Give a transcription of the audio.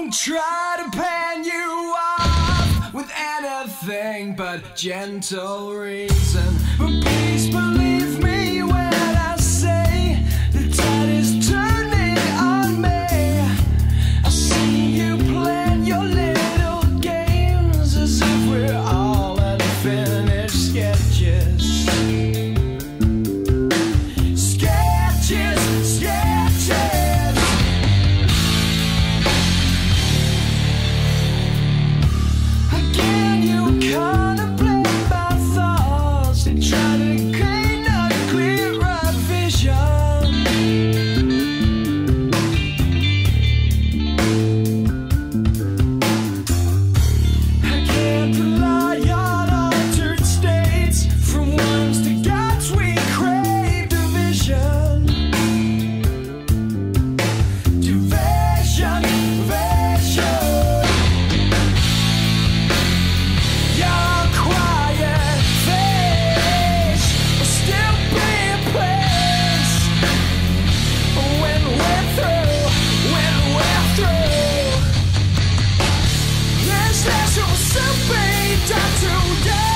Don't try to pan you off with anything but gentle reason. But please so brave, to die.